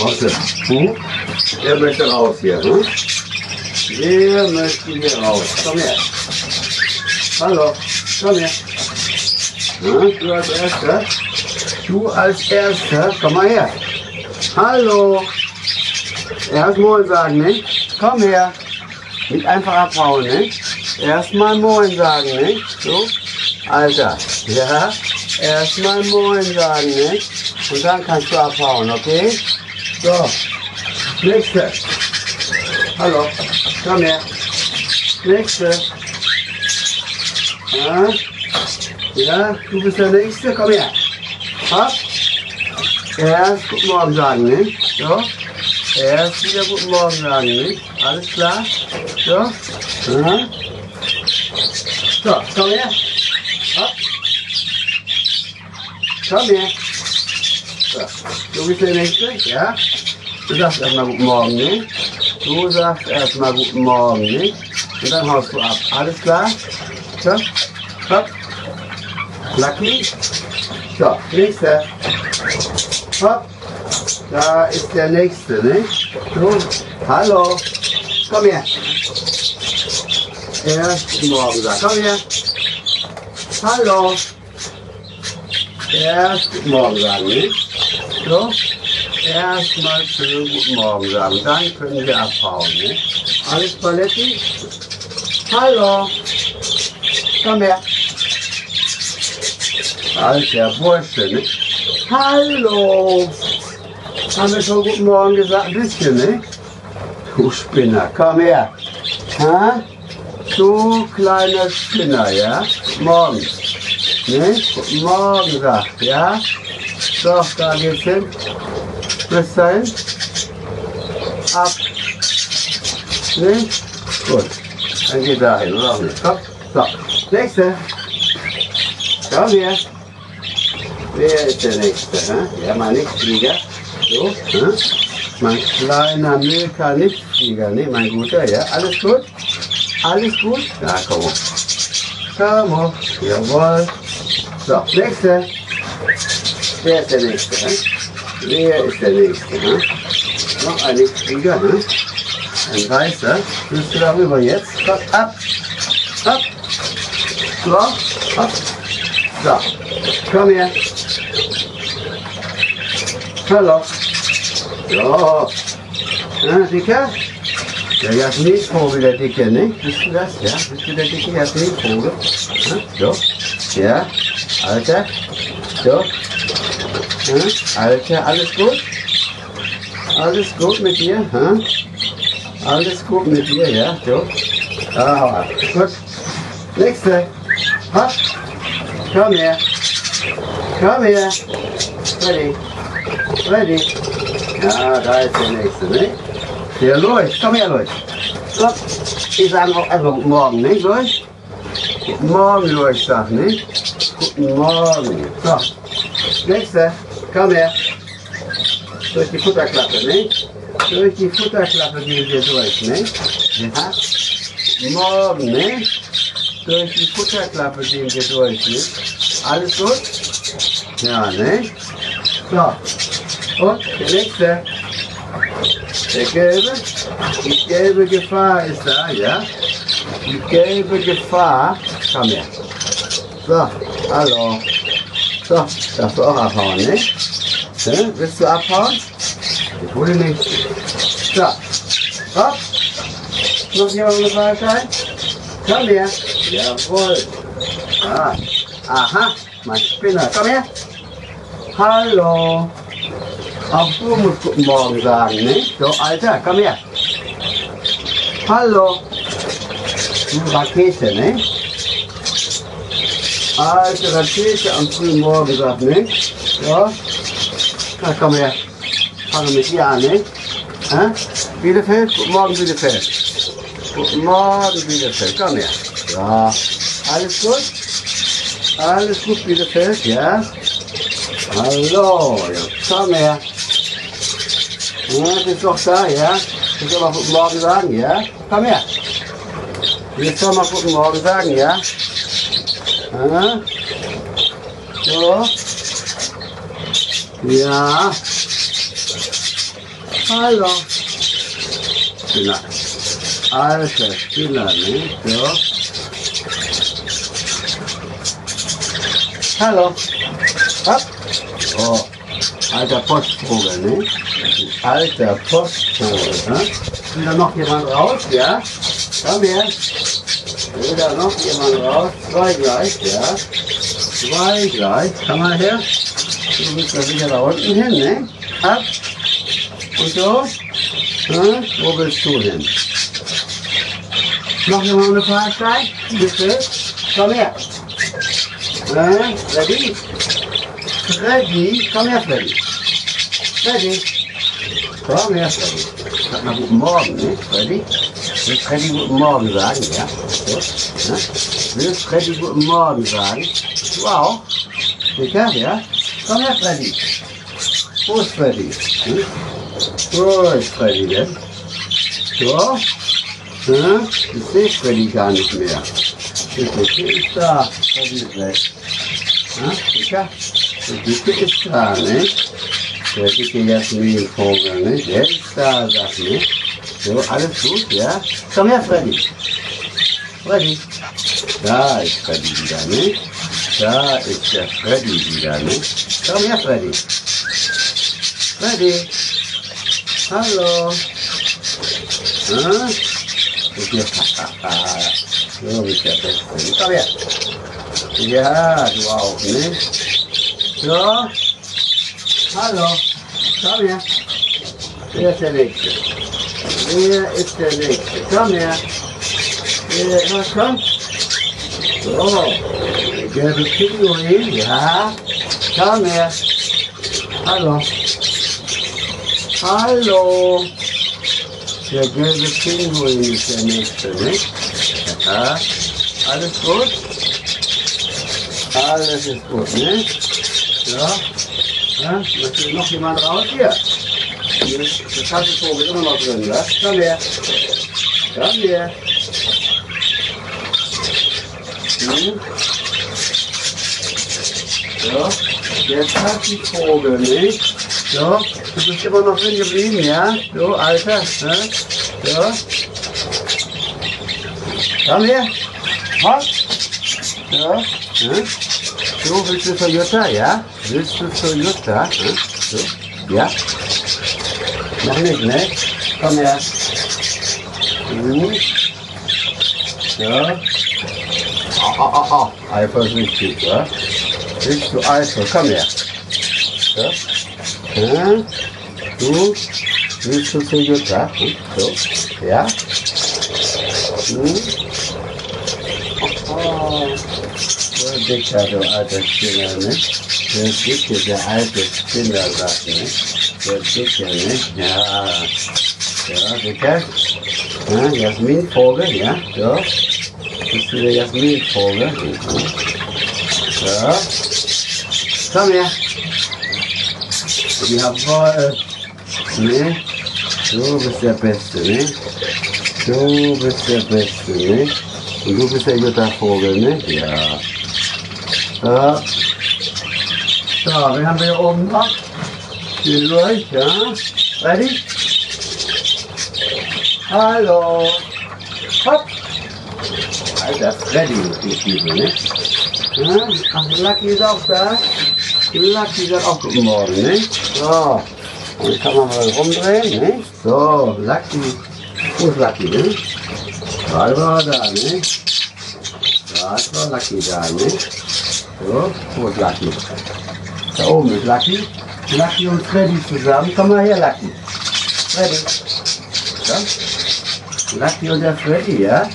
Warte. Hm? Der möchte raus hier, hm? Der möchte hier raus. Komm her. Hallo, komm her. Ja, du als Erster. Du als Erster, komm mal her. Hallo. Erst Moin sagen, ne? Komm her. Nicht einfach abhauen, ne? Erstmal Moin sagen, ne? So. Alter. Ja. Erstmal Moin sagen, ne? Und dann kannst du abhauen, okay? So. Nächste. Hallo. Komm her. Nächste. Ja. Ja, du bist der Nächste. Komm her. Hopp. Erst Guten Morgen sagen, ne? So. Erst wieder Guten Morgen sagen, ne? Alles klar? So. Ja. So, komm her. Hopp. So. Du bist der Nächste, ja? Du sagst erstmal Guten Morgen, ne? Du sagst erstmal Guten Morgen, ne? Und dann haust du ab. Alles klar? So. Hopp. Lucky. So, nächster. Hopp. Da ist der nächste, ne? So. Hallo. Komm her. Erst guten Morgen sagen. Komm her. Hallo. Erst guten Morgen sagen, ne? So. Erstmal schön guten Morgen sagen. Dann können wir abhauen, ne? Alles Paletti? Hallo. Komm her. Alter Bursche, ne? Hallo! Haben wir schon guten Morgen gesagt? Ein bisschen, ne? Du Spinner, komm her. Ha? Du kleiner Spinner, ja? Morgen. Ne? Guten Morgen, sagt, ja? So, da geht's hin. Bis dahin. Ab. Ne? Gut. Dann geht dahin, oder auch nicht? Komm. So. Nächste. Komm her. Wer ist der Nächste? Hä? Ja, mein Nichtflieger. So, hä? Mein kleiner Milka Nichtflieger. Ne, mein guter, ja. Alles gut? Alles gut? Ja, komm hoch. Komm hoch. Jawohl. So, Nächste. Wer ist der Nächste? Hä? Wer ist der Nächste? Hä? Noch ein Nichtflieger, ne? Ein Weißer. Bist du darüber jetzt? Komm, ab. Ab. So, ab. So, komm her. Hallo. So. Ja, Dicker? Der Jasminvogel, der Dicke, ne? Bist du das? Ja, bist du der dicke Jasminvogel? Ja, so. Ja, Alter. So. Ja, Alter, alles gut? Alles gut mit dir? Hm? Alles gut mit dir, ja? So. Ah. Gut. Nächste. Hopp. Komm her. Komm her. Ready. Ready. Ja, da ist der nächste, ne? Der Lurch. Komm her, Lurch. Komm. Die sagen auch Guten Morgen, ne, Lurch? Guten Morgen, Lurch, sag, ne? Guten Morgen. So. Nächste. Komm her. Durch die Futterklappe, ne? Durch die Futterklappe gehen wir durch, ne? Ja. Morgen, ne? Durch die Futterklappe gehen wir durch, ne? Alles gut? Ja, ne? So. Und der nächste. Der gelbe. Die gelbe Gefahr ist da, ja? Die gelbe Gefahr. Komm her. So, hallo. So, darfst du auch abhauen, ne? ne? Willst du abhauen? Ich hole nicht. So. Hopp. Noch eine Frage sein? Komm her. Jawohl. Ah. Aha, mein Spinner. Komm her. Hallo. Auch du musst guten Morgen sagen, ne? So, Alter, komm her. Hallo. Du Rakete, ne? Alte Rakete am frühen Morgen, sagt, ne? Ja. Na, komm her. Fange mit dir an, ne? Hä? Bielefeld? Guten Morgen, Bielefeld. Guten Morgen, Bielefeld. Komm her. Ja. Alles gut? Alles gut, Bielefeld, ja? Hallo, ja, komm her. Ja, bist doch da, ja? Willst du mal guten Morgen sagen, ja? Komm her. Willst du mal guten Morgen sagen, ja? Ja? So. Ja. Hallo. Spinner. Alter Spinner, ne? So. Hallo. Hopp. Oh. Alter Postvogel, ne? Alter Postvogel, ne? Will da noch jemand raus, ja? Komm her. Will da noch jemand raus? Zwei gleich, ja? Zwei gleich. Komm mal her. Du bist da sicher da unten hin, ne? Ab. Und so. Ja, wo willst du hin? Noch jemand eine Fahrstein? Bitte? Komm her. Ja, ready? Freddy, komm her, Freddy. Freddy. Komm her, Freddy. Sag mal guten Morgen, ne, Freddy? Willst Freddy guten Morgen sagen, ja? Ne? Willst Freddy guten Morgen sagen? Du auch? Sicher, ja? Komm her, Freddy. Wo ist Freddy? Hm? Wo ist Freddy denn? So? Hm? Ich sehe Freddy gar nicht mehr. Bitte, ist da. Freddy ist weg. Ja, sicher? Der Dicke ist da, ne? Der dicke Jasminvogel, ne? Der ist da, sag ne? So, alles gut, ja? Komm her, Freddy. Da ist Freddy wieder, ne? Da ist der Freddy wieder, ne? Komm her, Freddy. Freddy. Hallo. Ah? So bist der Beste. Komm her. Ja, du auch, ne? So. Hallo. Komm her. Wer ist der Nächste? Wer ist der Nächste? Komm her. Wer, was kommt? So. Der gelbe Pinguin. Ja. Komm her. Hallo. Hallo. Der gelbe Pinguin ist der Nächste, ne? Ja. Alles gut? Alles ist gut, ne? Ja. Ja, möchte noch jemand raus? Hier. Ist der Kassenvogel immer noch drin, was? Komm her. Komm her. Hm. So, der Kassenvogel, ne? So, du bist immer noch drin geblieben, ja? So, Alter, ne? So. Komm her. Hopp. So, ne? So, willst du zur Jutta, ja? Willst du zur Jutta? Hm? So, ja? Noch nicht, ne? Komm her. Hm. Ja. Au, au, au, au. Eifer ist wichtig, ja? Willst du Eifer? Komm her. Ja? Ja? Du? Willst du zur Jutta? Hm? So, ja? Hm? Oh. So dicker, du alter Spinner, ne? Der dicke, der alte Spinner, sagt, ne? Der dicke, ne? Ja. Ja, dicker. Ja, Jasminvogel, ja? So. Bist du der Jasminvogel? Ja. Komm her. Jawohl. Ne? Du bist der Beste, ne? Du bist der Beste, ne? Und du bist der Juttervogel, ne? Ja. Ja. So, wen haben wir hier oben noch? Hier durch, ja. Ready? Hallo. Hopp. Alter, Freddy ist die Stiefel, ne? Ja, ach, Lucky ist auch da. Lucky sagt auch guten Morgen, ne? So. Und jetzt kann man mal rumdrehen, ne? So, Lucky. Wo ist Lucky, ne? Gerade war er da, ne? Gerade war Lucky da, ne? So, wo ist Lucky? Da oben ist Lucky. Lucky und Freddy zusammen. Komm mal her, Lucky. Freddy. So. Lucky und der Freddy, ja?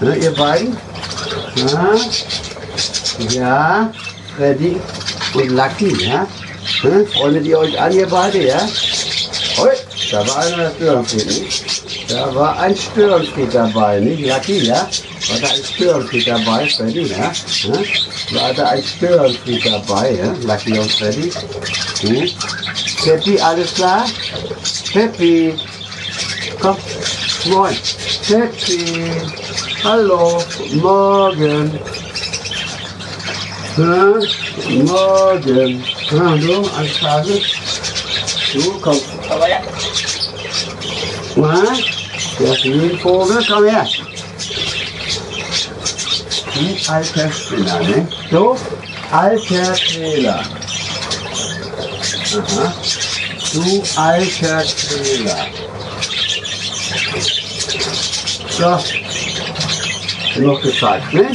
Ne, ihr beiden? Ja. Ja, Freddy und Lucky, ja? Hm? Freundet ihr euch an, ihr beide, ja? Ui, da war einer der Störenfried, nicht? Da war ein Störenfried dabei, nicht? Lucky, ja? War da ein Störenfried dabei, Freddy, ja? Hm? Da ein Störenfried dabei, ja? Lucky und Freddy? Hm? Peppi, alles klar? Peppi, komm, moin. Peppi, hallo, Morgen. Guten Morgen. Ja, du, als Hase. Du kommst. Aber ja. Na, Jasminvogel, komm her. Du alter Spinner, ne? So, alter Trailer. Aha. Du alter Trailer. So, genug gezeigt, ne?